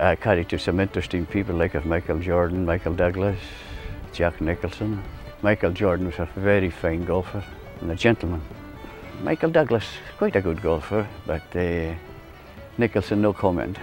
Uh, I carried to some interesting people like of Michael Jordan, Michael Douglas, Jack Nicholson. Michael Jordan was a very fine golfer and a gentleman. Michael Douglas, quite a good golfer, but uh, Nicholson, no comment.